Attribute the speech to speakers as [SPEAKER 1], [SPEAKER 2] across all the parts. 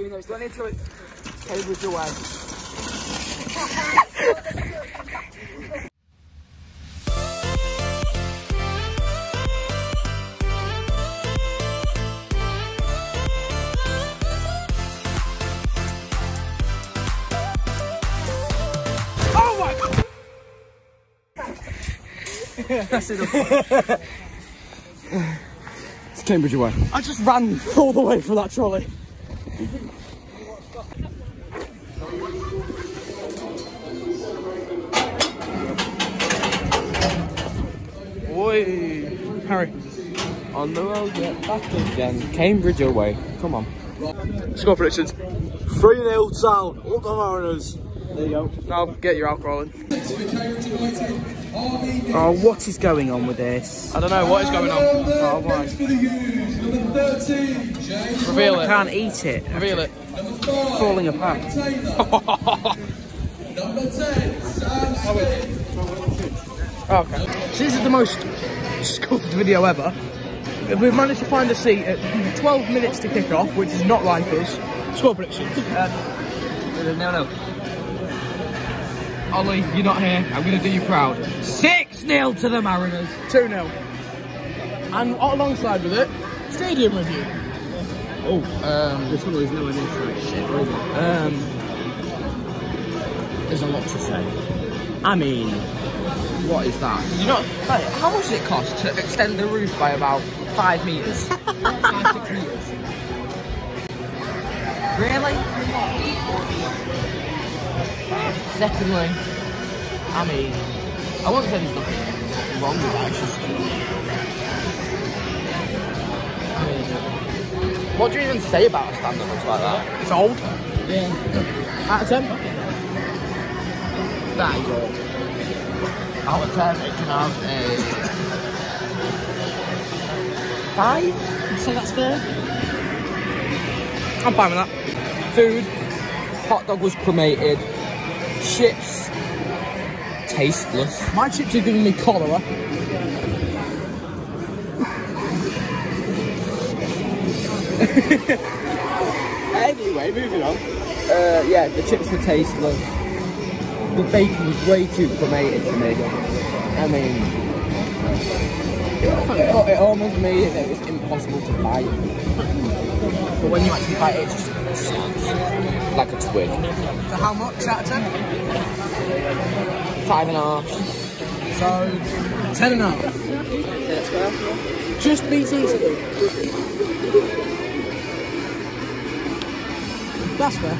[SPEAKER 1] Even though it's going into it. Cambridge away. Oh my god! That's it.
[SPEAKER 2] It's Cambridge away.
[SPEAKER 1] I just ran all the way for that trolley. Oi, Harry.
[SPEAKER 2] On the road, get back again. Cambridge away. Come on.
[SPEAKER 1] Score predictions.
[SPEAKER 2] 3 0 down. Up the Mariners.
[SPEAKER 1] There you go. Now get your alcohol in. Oh, what is going on with this? I don't know. What is going on? Oh, why? Reveal
[SPEAKER 3] I
[SPEAKER 1] it.
[SPEAKER 3] can't eat it.
[SPEAKER 1] Reveal it.
[SPEAKER 3] Falling apart.
[SPEAKER 1] Oh, okay. So this is the most scuffed video ever. We've managed to find a seat at 12 minutes to kick off, which is not like us. Score predictions.
[SPEAKER 3] Um, no, no. Ollie, you're not here. I'm going to do you proud. 6 0 to the Mariners.
[SPEAKER 1] 2 0. And alongside with it, stadium review.
[SPEAKER 3] Oh, um, this one was no idea shit, Um, there's a lot to say. I mean, what is that? You know, like, how much does it cost to extend the roof by about five meters? five, six meters. Really? Secondly, I mean, I won't say there's nothing wrong with that. It's just, I mean, what do you even say about a stand that looks like that?
[SPEAKER 1] It's old.
[SPEAKER 3] Yeah.
[SPEAKER 1] Out of 10.
[SPEAKER 3] Very good. Out of 10, it can have a 5? So that's fair?
[SPEAKER 1] I'm fine with that.
[SPEAKER 2] Food. Hot dog was cremated. Chips. Tasteless.
[SPEAKER 1] My chips are giving me cholera.
[SPEAKER 2] Anyway, moving on. Uh, yeah, the chips were tasteless. The bacon was way too cremated for me. I mean, it, it almost made it it was impossible to bite. But when you actually bite it, it just snaps like a twig.
[SPEAKER 1] So how much out of 10?
[SPEAKER 2] Five and a half.
[SPEAKER 1] So, 10 and. Just beats easily. That's fair.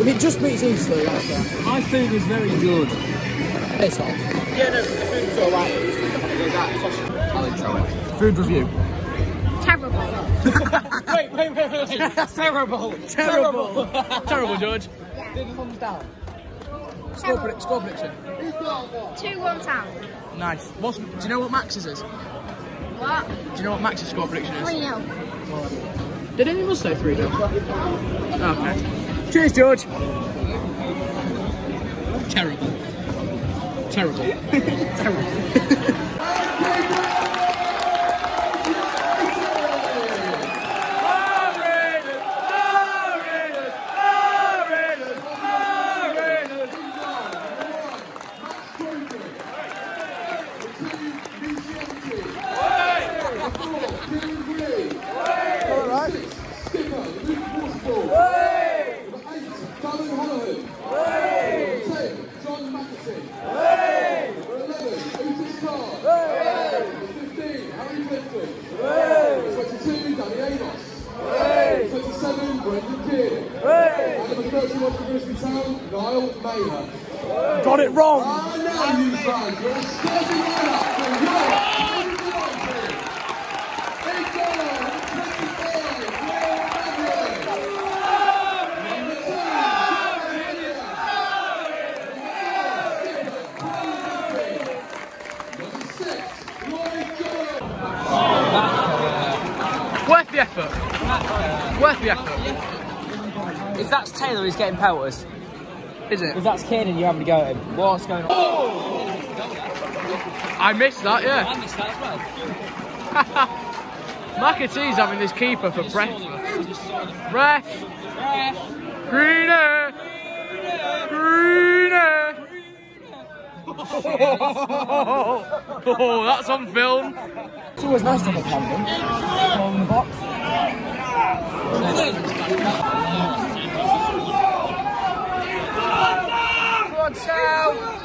[SPEAKER 1] If it just beats easily, that's fair.
[SPEAKER 3] My food was very good.
[SPEAKER 1] It's off.
[SPEAKER 2] Yeah, no, the food was alright. I'll intro it.
[SPEAKER 1] Food review.
[SPEAKER 4] Terrible.
[SPEAKER 1] wait, wait, wait, wait, wait.
[SPEAKER 3] Terrible.
[SPEAKER 1] Terrible. Terrible, George. Do the thumbs down. Score,
[SPEAKER 4] Terrible.
[SPEAKER 1] predict, score prediction.
[SPEAKER 4] 2 1 town.
[SPEAKER 1] Nice. What's, do you know what Max's is?
[SPEAKER 4] What?
[SPEAKER 1] Do you know what Max's score prediction is?
[SPEAKER 4] 3 0.
[SPEAKER 1] Did anyone say 3 0? Okay. Cheers, George. Terrible. Terrible. Terrible.
[SPEAKER 5] Colin Holohan. Number 10, John Mackison. Number 11, Otis Khan. Number 15, Harry Clifton. Number 22, Danny Amos. Number 27, Brendan Keir. And number 31 for Grimsby Town, Niall Mayer.
[SPEAKER 1] Got it wrong.
[SPEAKER 5] And now you fans, your starting lineup for your United. In goal, number 25, Will Edwards. Number 10, Number 6, Lloyd Jones.
[SPEAKER 1] Worth the effort. Worth the effort.
[SPEAKER 3] If that's Taylor, he's getting pelters.
[SPEAKER 1] Is it?
[SPEAKER 3] If that's Kiernan, you're having to go at him. What's going on? Oh!
[SPEAKER 1] I missed that, yeah.
[SPEAKER 3] I missed that as well.
[SPEAKER 1] McAtee's having this keeper for breakfast. Ref! Greener! Greener! Oh, that's on film.
[SPEAKER 2] It's always nice to have a Camden. Ball in the box.
[SPEAKER 1] Good shout!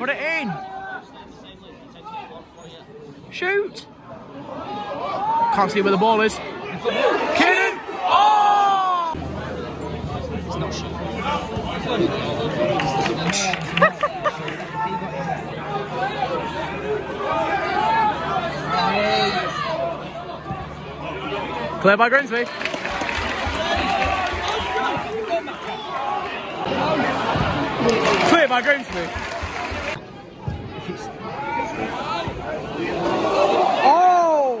[SPEAKER 1] Put it in. Shoot. Can't see where the ball is. Oh! Clear by Grimsby. Clear by Grimsby. Oh!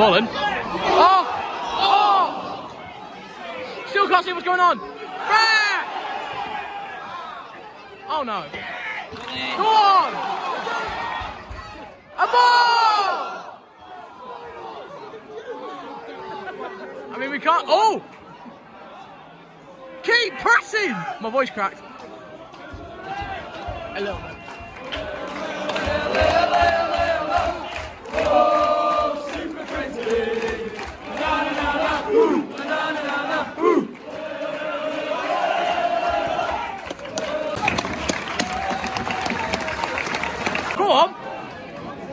[SPEAKER 1] Ballin. Oh! Oh! Still can't see what's going on. Ah! Oh no. Come on! A ball! I mean, we can't. Oh! Keep pressing! My voice cracked. Hello. Go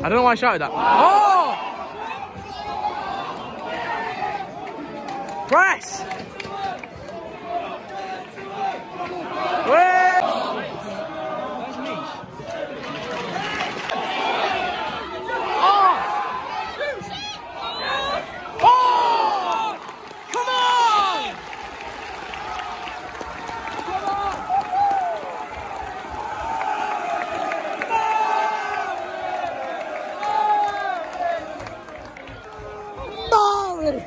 [SPEAKER 1] I don't know why I shouted that. Oh! Press! Wait! Oh! Oh! Come on!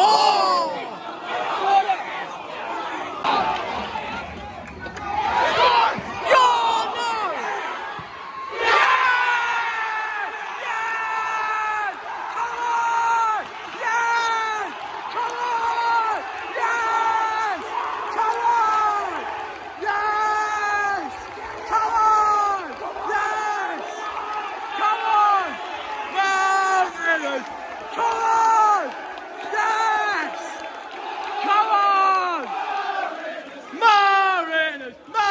[SPEAKER 1] Oh! Yeah, no! Yes! Yes! Come on! Yes! Come on! Yes! Come on! Yes! Come on! Yes! Come on! Marvelous! Come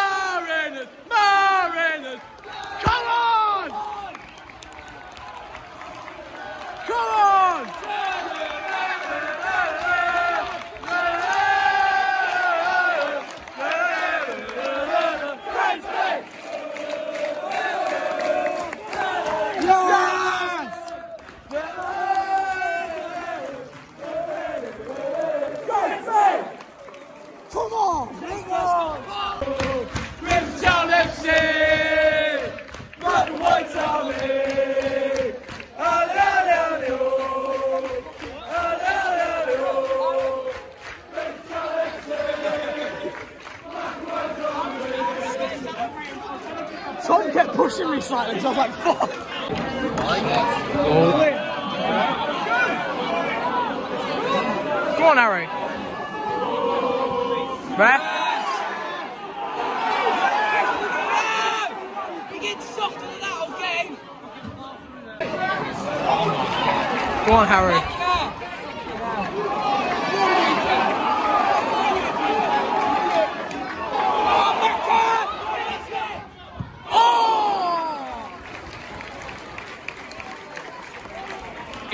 [SPEAKER 1] slightly because I was like, fuck. Go on, Harry. Ref.
[SPEAKER 3] He gets softer than that whole.
[SPEAKER 1] Go on, Harry.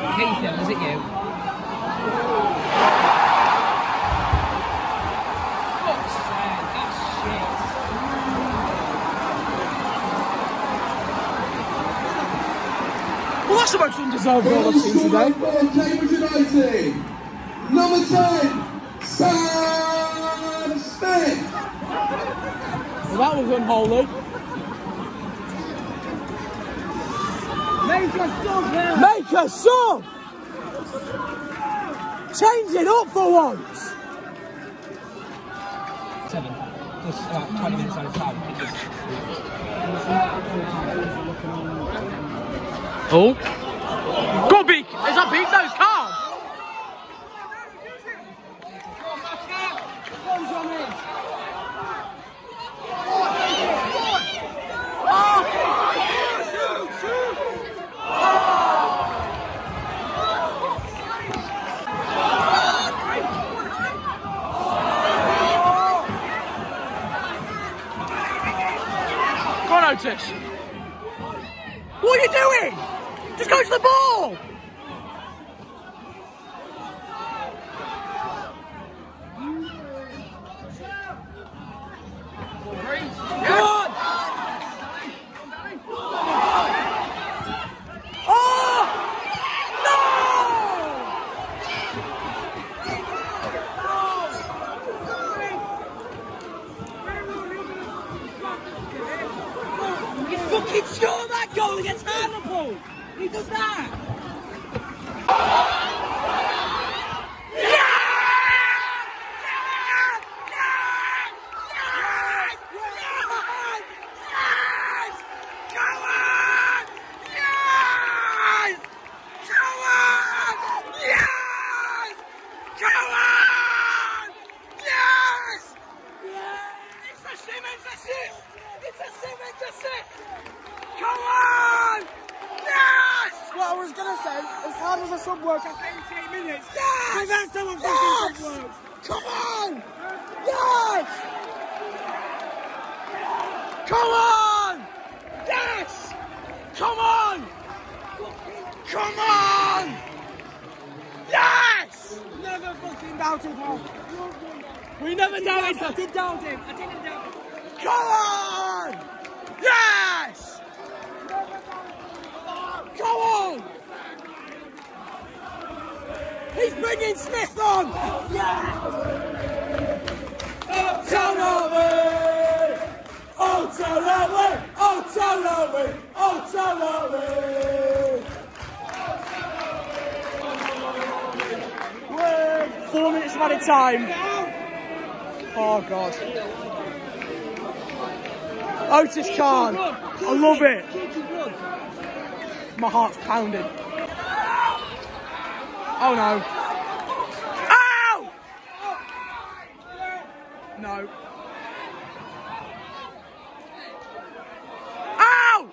[SPEAKER 3] Ethan, was it you? Fuck's sake, that's shit.
[SPEAKER 1] Well, that's the most undeserved goal I've seen today.
[SPEAKER 5] Cambridge United, number 10, Sam Smith.
[SPEAKER 1] Well, that was unholy.
[SPEAKER 3] Make
[SPEAKER 1] a song! Change it up for once!
[SPEAKER 3] Seven. Just uh, 20 minutes out of time.
[SPEAKER 1] Oh! Go big! Is that big? No! 88 minutes, yes! That someone fucking sub! Come on! Yes! Come on! Yes! Come on! Come on! Yes!
[SPEAKER 3] Never fucking doubted him.
[SPEAKER 1] We never doubted
[SPEAKER 3] I did doubt him. I didn't doubt him.
[SPEAKER 1] Come on! Yes! Come on! He's bringing Smith on! Yeah! Old Town Army! Old Town Army! Old Army! Old Army! Four minutes running time. Oh, God. Otis Khan. I love it. My heart's pounding. Oh no. Ow! No. Ow!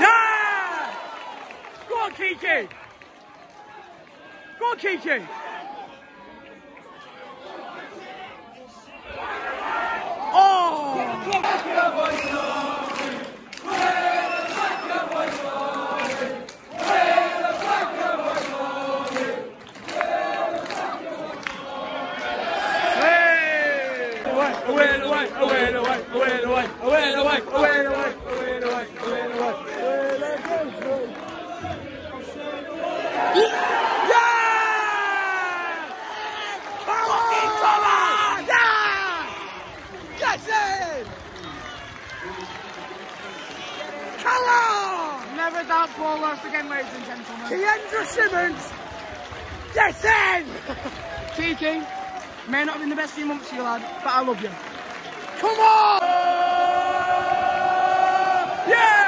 [SPEAKER 1] Yeah! Go on, Kiki! Go on, Kiki! Gentlemen. Kendra Simmons, get in! Cheeky, may not have been the best few months for you, lad, but I love you. Come on! Yeah!